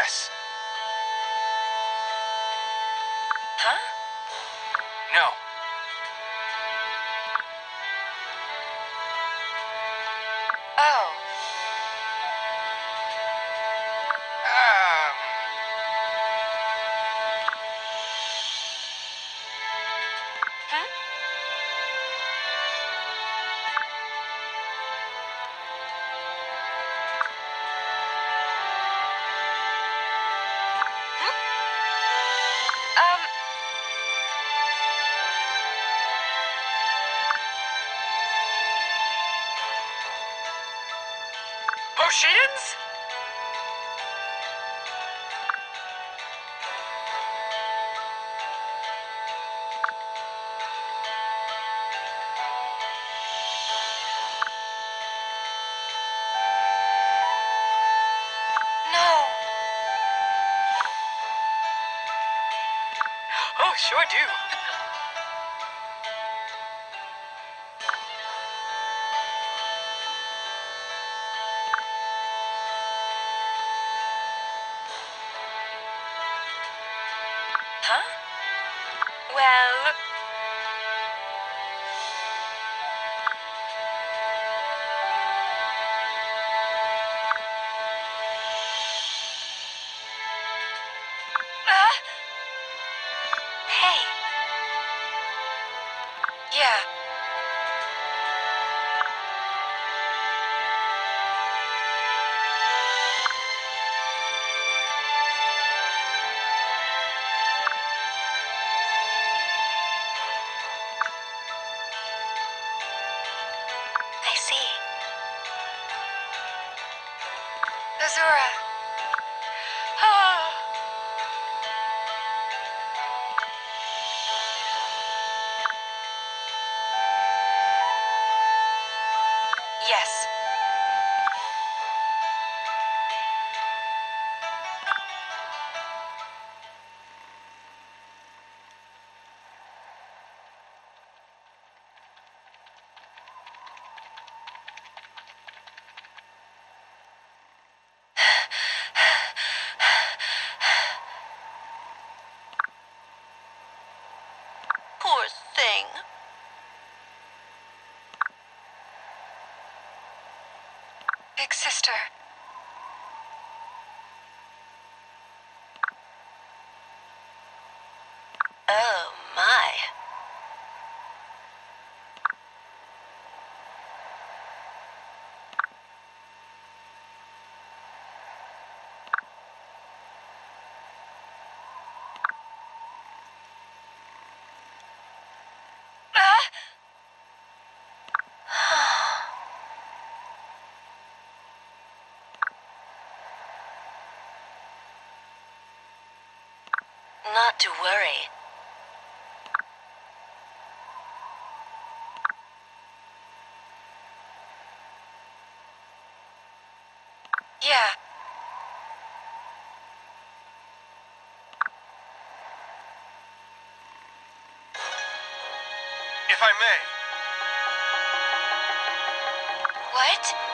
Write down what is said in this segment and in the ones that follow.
Yes! I do? sister. Not to worry. Yeah. If I may. What?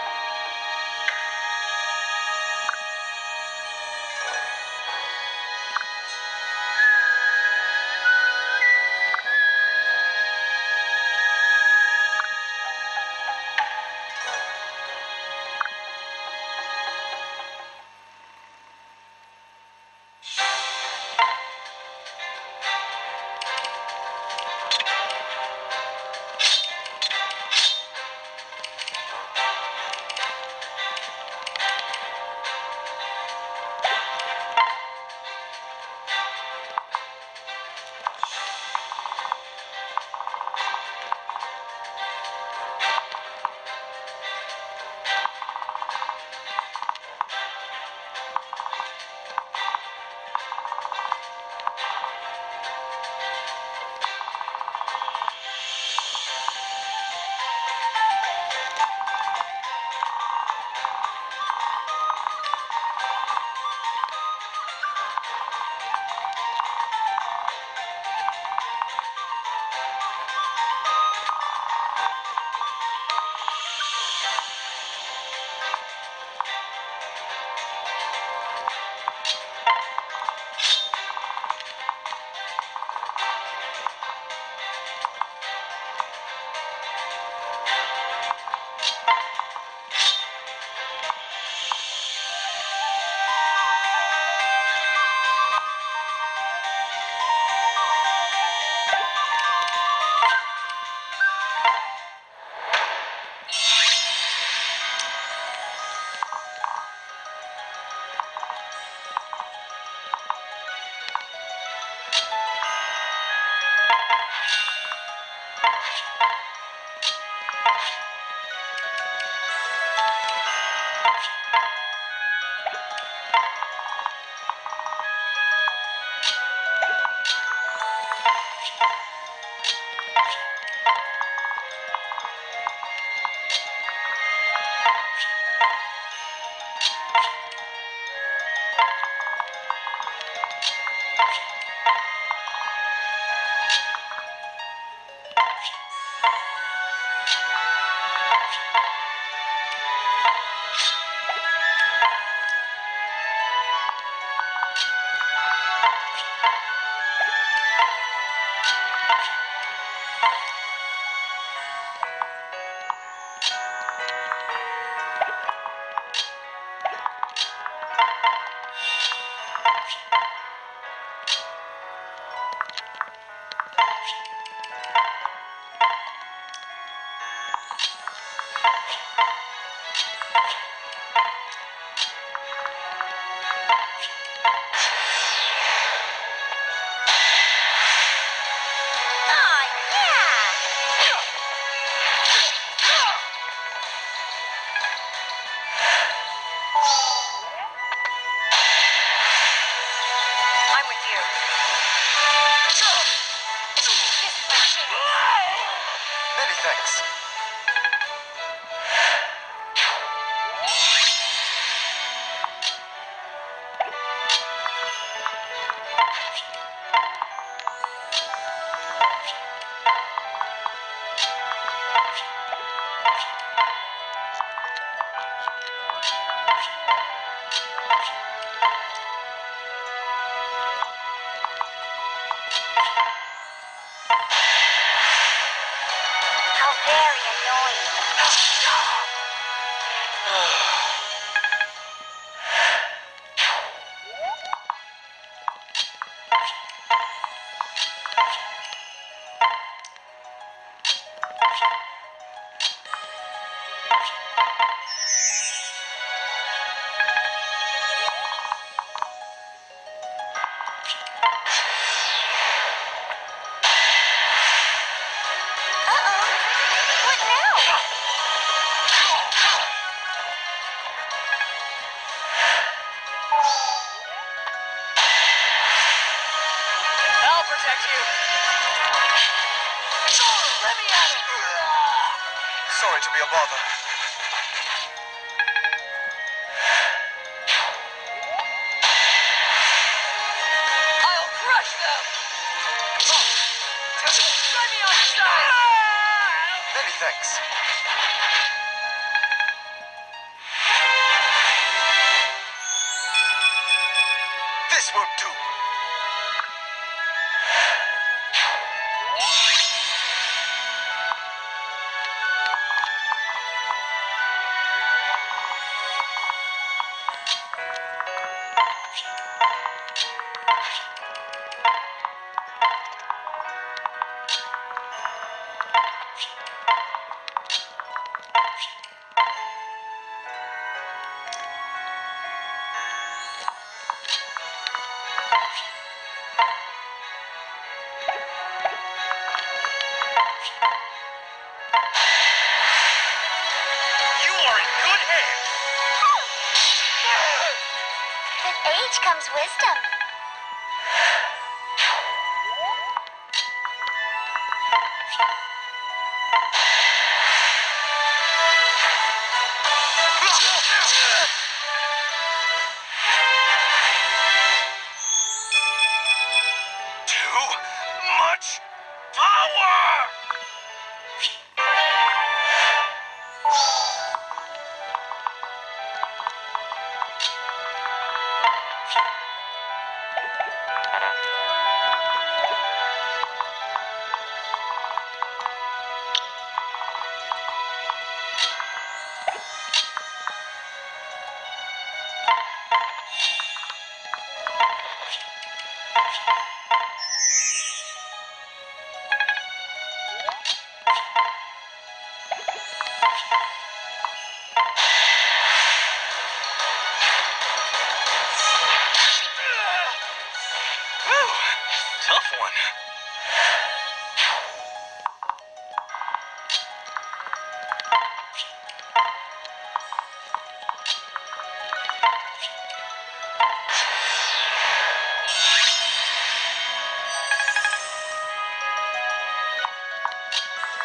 You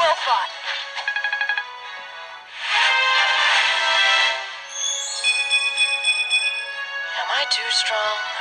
Well fought. Am I too strong?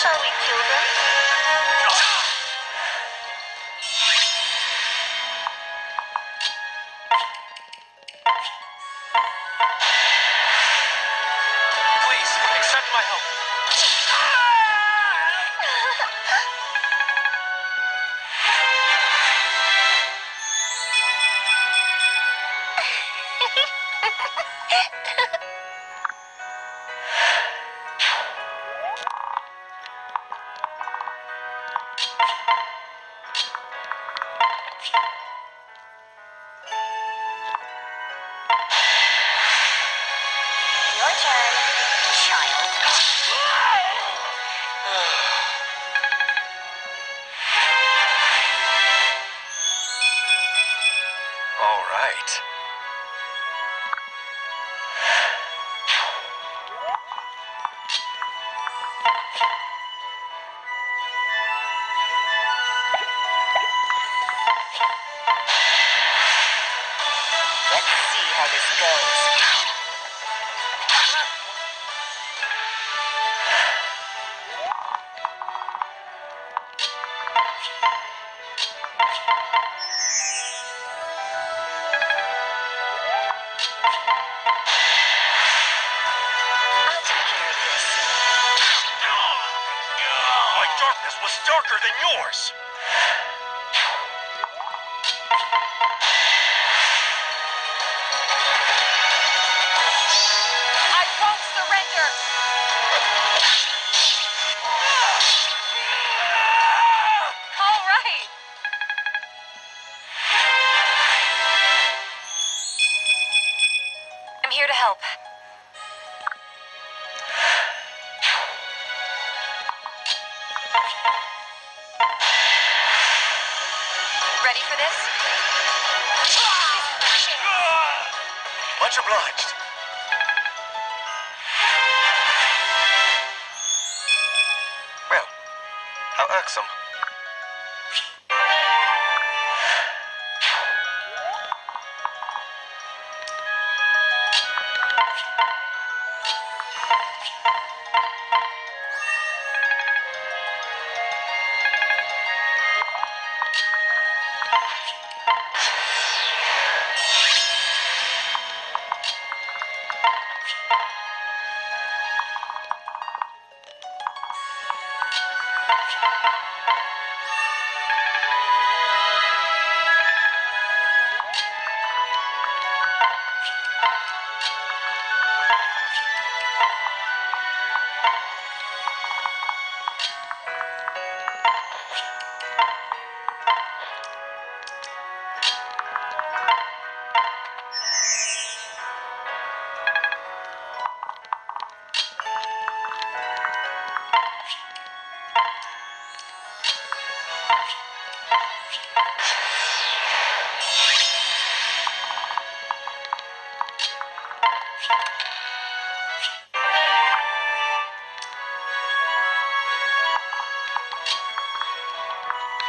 shall we kill them?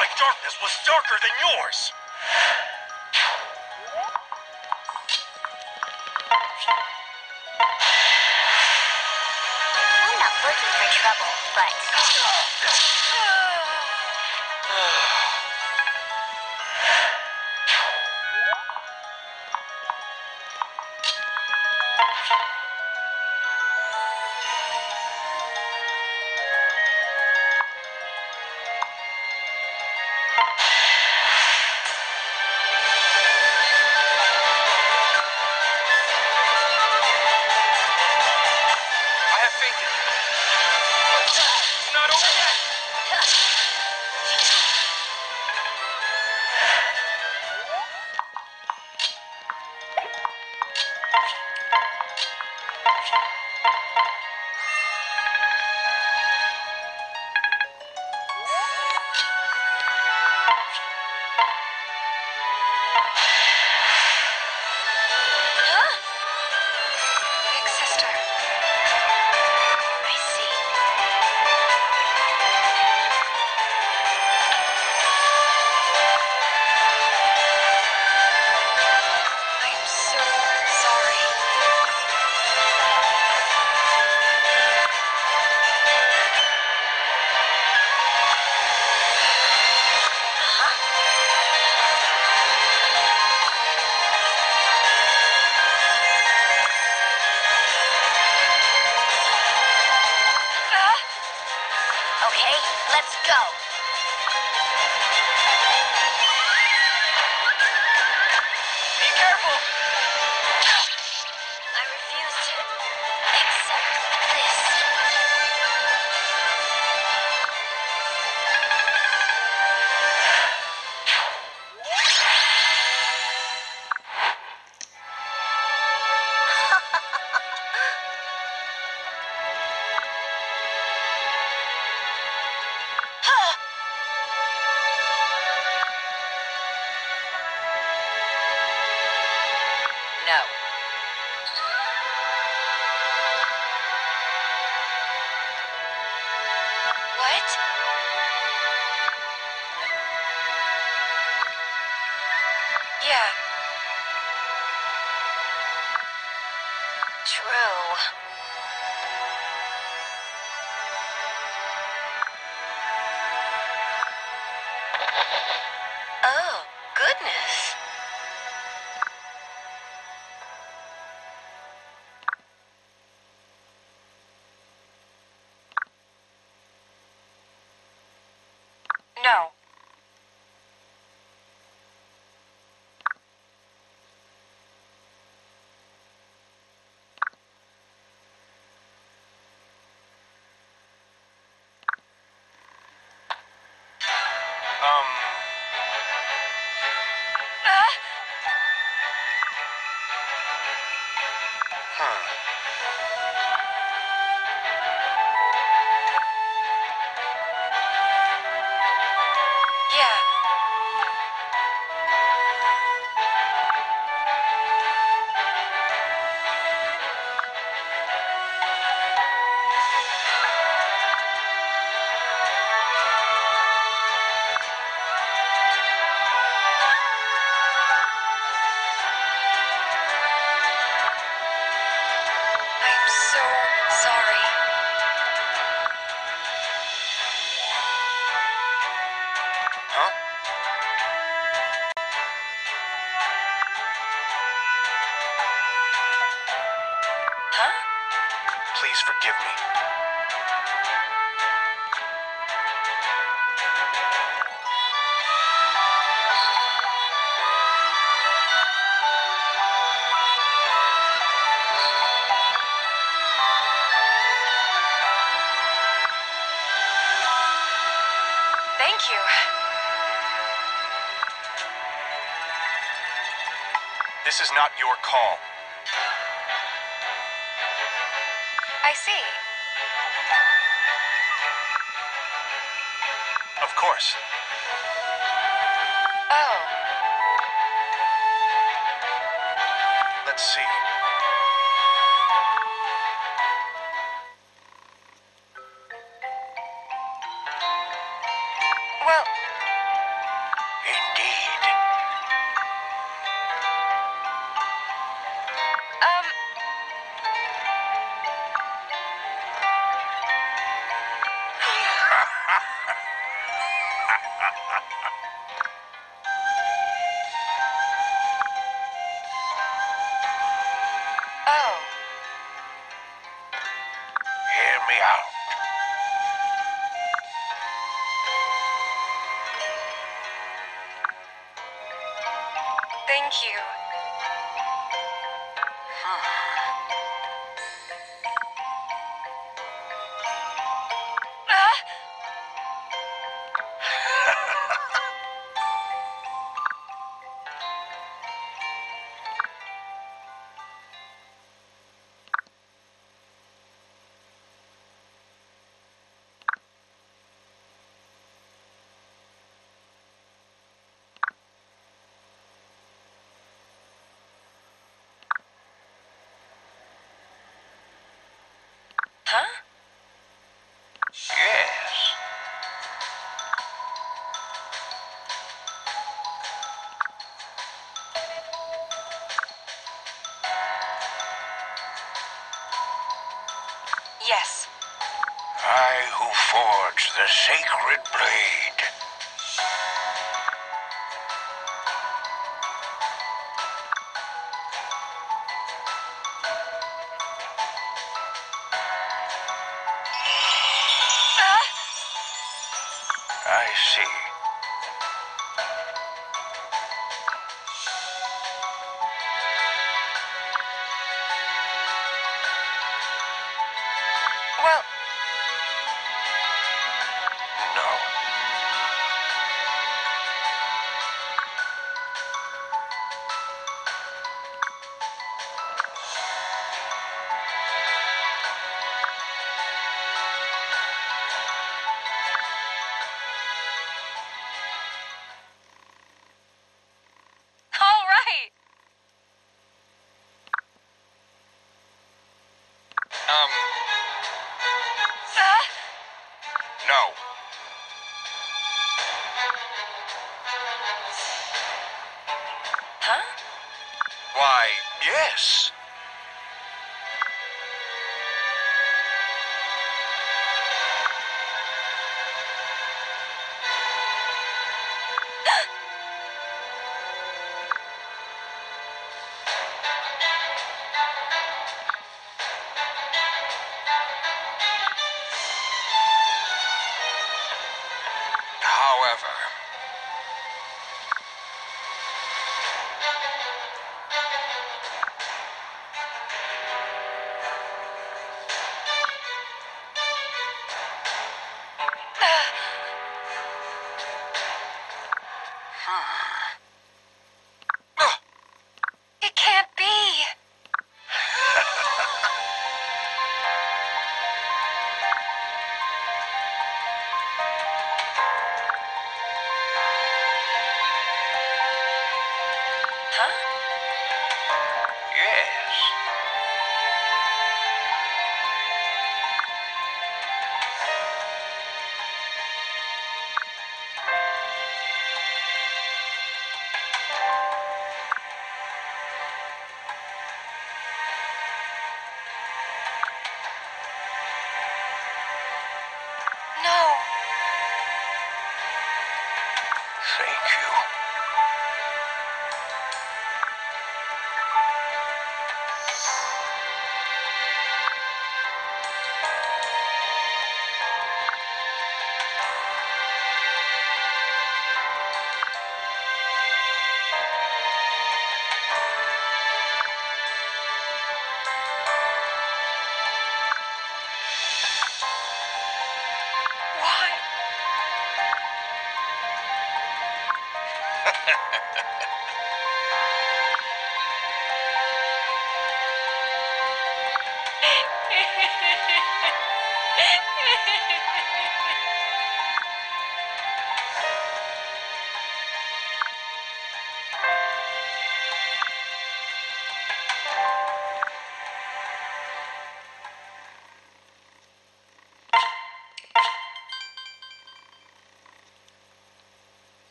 my darkness was darker than yours! I'm not looking for trouble, but... not your call. I see. Of course. Oh. Let's see. Thank you. Yes. I who forged the sacred blade.